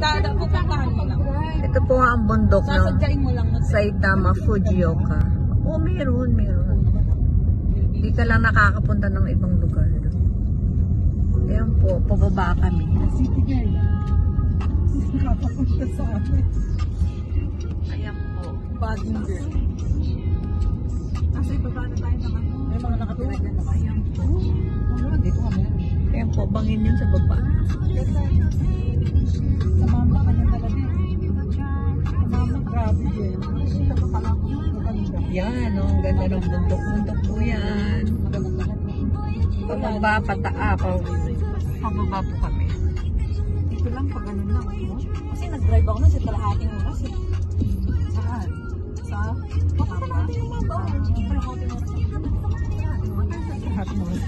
Dada, pupuntahan mo lang. Ito po nga ang bundok ng Sasadyain mo lang. Saitama Fujioka. Oh, meron, meron. Hindi ka lang nakakapunta ng ibang lugar. Ayan po, pababa kami. City girl. Nakapunta sa amin. Ayan po. Bading girl. Kasi baba na tayo ano. May mga nakatira dyan na. Ano, dito ka meron. Ayan po, bangin yun sa baba. Sa Yan, oh, ang ganda ng bundok-bundok po yan. Pababa, pataa, pa, pababa po kami. Dito lang pag ganun lang. no? Kasi nag-drive ako na sa kalahating oras eh. Saan? Sa? Baka kalahating yung mga baon. Kalahating oras. Kalahating oras.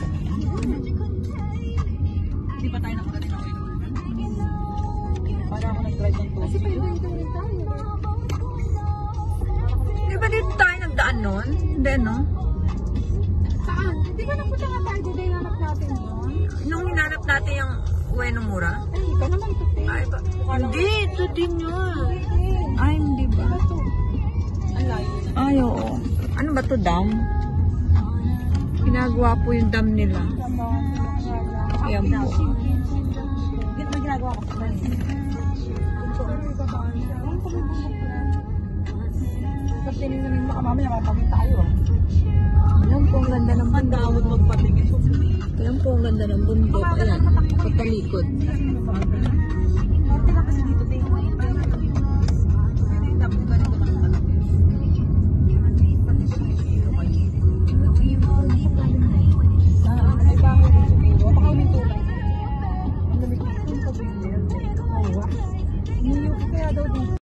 Hindi pa tayo nakarating ako ito. Para ako nag-drive ng Kasi pa yung Di nun? Hindi, no? Saan? Hindi ba napunta nga tayo dito yung hanap natin yun? Nung hinanap natin yung Ueno Mura? Ay, ito naman ito. te. Ay, ba? Hindi, ito din yun. Hindi. Ay, hindi ba? Ano. Ay, oo. Ano ba to dam? Ginagawa po yung dam nila. Ayan po. Dito may ginagawa ko sa bahay. Tapos tinignan namin baka mamaya mapagin tayo. Ayan po, ang ganda ng Ang bundok. dawod magpatingin. Ayan po, ang ganda ng bundok. Ayan, patalikod.